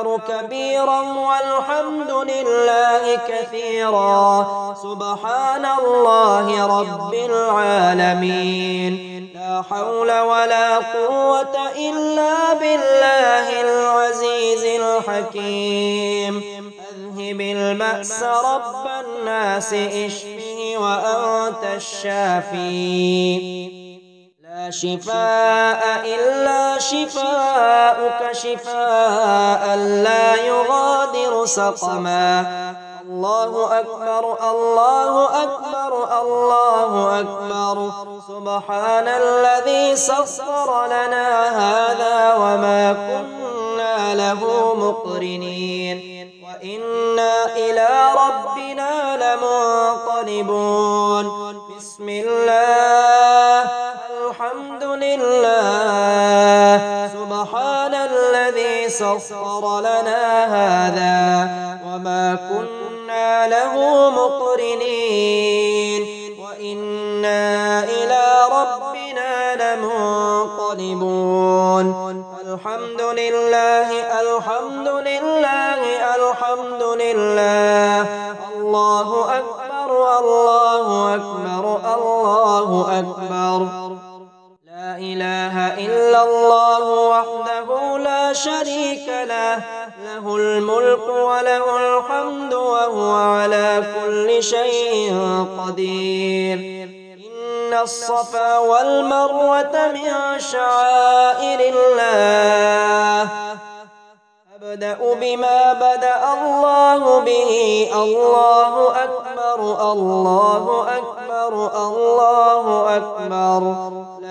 الله أكبر كبيرا والحمد لله كثيرا. سبحان الله رب العالمين. لا حول ولا قوة إلا بالله العزيز الحكيم. أذهب البأس رب الناس إشفه وأنت الشافي. لا شفاء إلا شفاءك شفاء لا يغادر سقما. الله أكبر الله أكبر الله أكبر. سبحان الذي سخر لنا هذا وما كنا له مقرنين. وإنا إلى ربنا لمنقلبون. بسم الله. الحمد لله. سبحان الذي سخر لنا هذا وما كنا له مقرنين. وإنا إلى ربنا لمنقلبون. الحمد لله الحمد لله الحمد لله الله أكبر الله أكبر الله أكبر. لا إله إلا الله وحده لا شريك له. له الملك وله الحمد وهو على كل شيء قدير. إن الصفا والمروة من شعائر الله. أبدأ بما بدأ الله به. الله أكبر الله أكبر الله أكبر. لا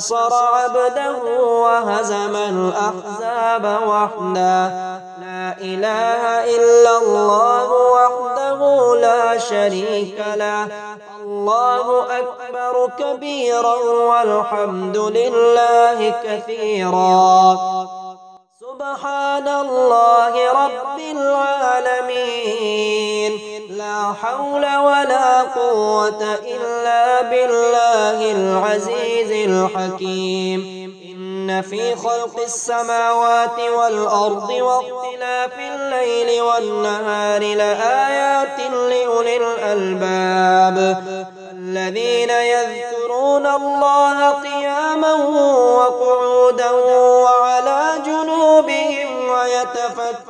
ونصر عبده وهزم الأحزاب وحده. لا إله إلا الله وحده لا شريك له. الله أكبر كبيرا والحمد لله كثيرا. سبحان الله رب العالمين. لا حول ولا قوة إلا بالله العزيز الحكيم. إن في خلق السماوات والأرض واختلاف الليل والنهار لآيات لأولي الألباب. الذين يذكرون الله قياما وقعودا وعلى جنوبهم ويتفكرون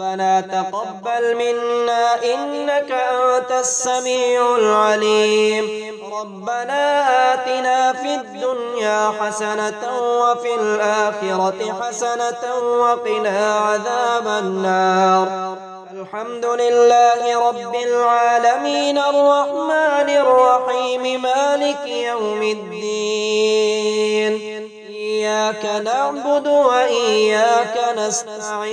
ربنا تقبل منا إنك أنت السميع العليم. ربنا آتنا في الدنيا حسنة وفي الآخرة حسنة وقنا عذاب النار. الحمد لله رب العالمين. الرحمن الرحيم. مالك يوم الدين. إياك نعبد وإياك نستعين.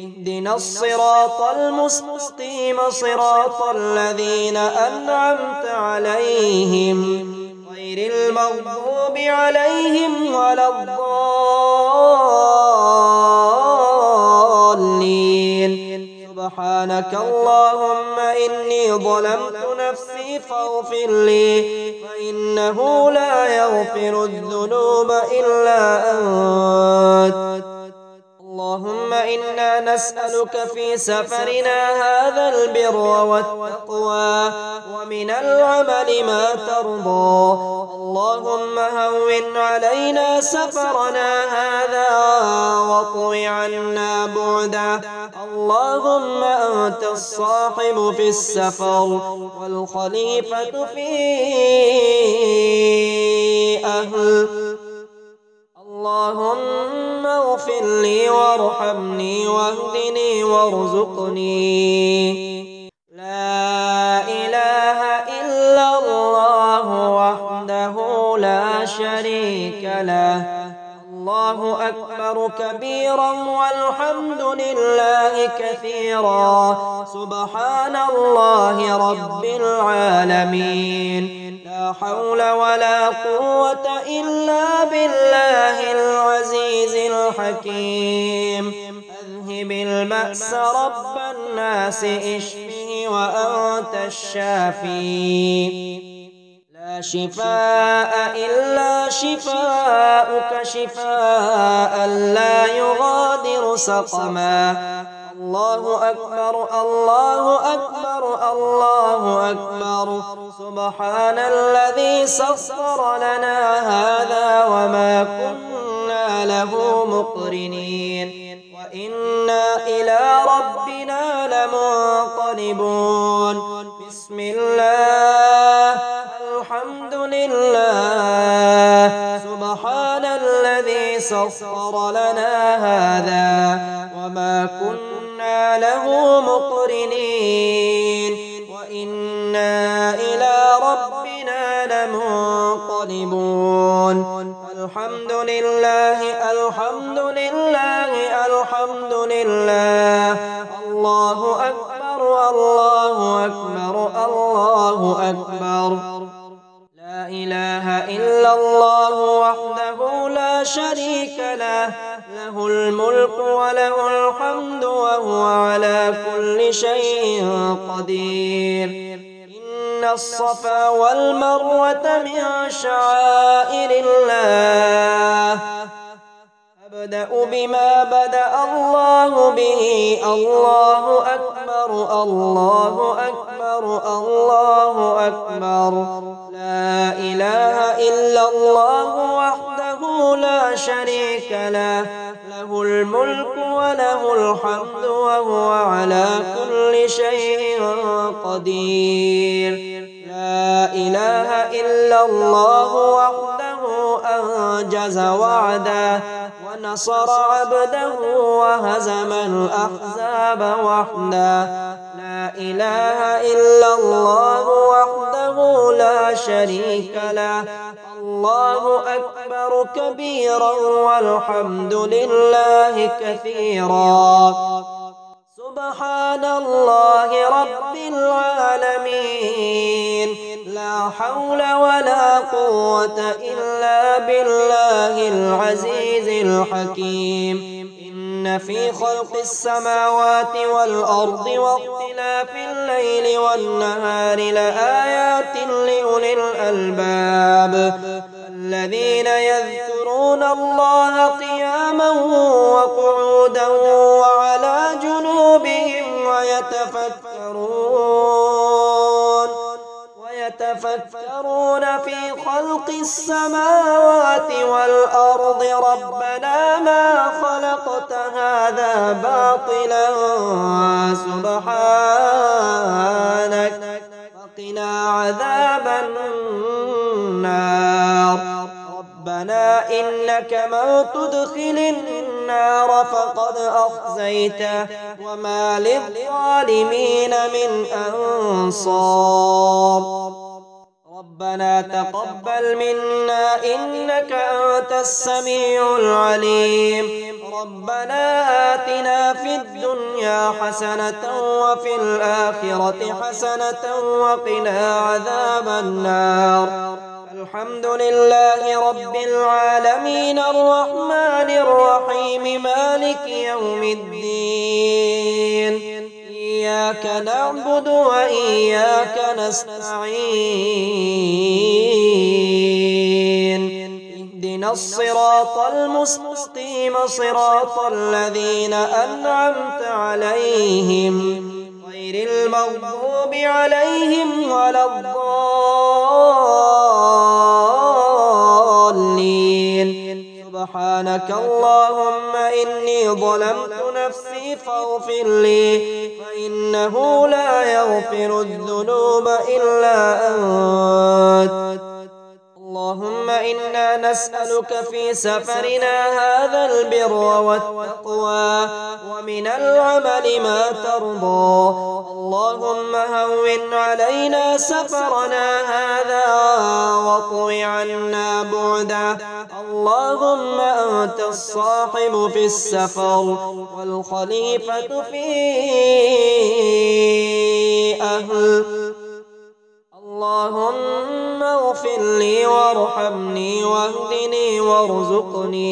اهدنا الصراط المستقيم صراط الذين أنعمت عليهم. غير المغضوب عليهم ولا الضالين. سبحانك اللهم إني ظلمت نفسي فاغفر لي فإنه لا يغفر الذنوب إلا أنت. اللهم إنا نسألك في سفرنا هذا البر والتقوى ومن العمل ما ترضى. اللهم هون علينا سفرنا هذا واطو عنا بعدا اللهم أنت الصاحب في السفر والخليفة في أهل اللهم اغفر لي وارحمني واهدني وارزقني لا إله إلا الله وحده لا شريك له الله أكبر كبيرا والحمد لله كثيرا. سبحان الله رب العالمين. لا حول ولا قوة إلا بالله العزيز الحكيم. أذهب البأس رب الناس إشفه وأنت الشافي. شفاء إلا شفاءك شفاء لا يغادر سقما. الله أكبر الله أكبر الله أكبر. سبحان الذي سخر لنا هذا وما كنا له مقرنين. وإنا إلى ربنا لمنقلبون. بسم الله. سخر لنا هذا وما كنا له مقرنين وإنا إلى ربنا لمنقلبون الحمد لله الحمد لله الحمد لله. الله أكبر الله أكبر الله أكبر. لا شريك له. له الملك وله الحمد وهو على كل شيء قدير. إن الصفا والمروة من شعائر الله. أبدأ بما بدأ الله به. الله أكبر الله أكبر الله أكبر. لا إله إلا الله شريك له. له الملك وله الحمد وهو على كل شيء قدير. لا إله إلا الله وحده أنجز وعده ونصر عبده وهزم الأحزاب وحده. لا إله إلا الله وحده لا شريك له. الله أكبر كبيرا والحمد لله كثيرا. سبحان الله رب العالمين. لا حول ولا قوة إلا بالله العزيز الحكيم. إن في خلق السماوات والأرض واختلاف الليل والنهار لآيات لأولي الألباب الذين يذكرون الله قياما وقعودا وعلى جنوبهم ويتفكرون ويتفكرون في خلق السماوات والأرض ربنا ما خلقت هذا باطلا سبحانك وقنا عذاب النار. ربنا إنك من تدخل النار فقد أخزيته وما للظالمين من أنصار. ربنا تقبل منا إنك أنت السميع العليم. ربنا آتنا في الدنيا حسنة وفي الآخرة حسنة وقنا عذاب النار. الحمد لله رب العالمين. الرحمن الرحيم. مالك يوم الدين. إياك نعبد وإياك نستعين. اهدنا الصراط المستقيم صراط الذين أنعمت عليهم غير المغضوب عليهم ولا الضالين. سبحانك اللهم إني ظلمت فاغفر لي فإنه لا يغفر الذنوب إلا أنت. اللهم إنا نسألك في سفرنا هذا البر والتقوى ومن العمل ما ترضى. اللهم هون علينا سفرنا هذا واطوي عنا بعده. اللهم أنت الصاحب في السفر والخليفة في أهل. اللهم اغفر لي وارحمني واهدني وارزقني.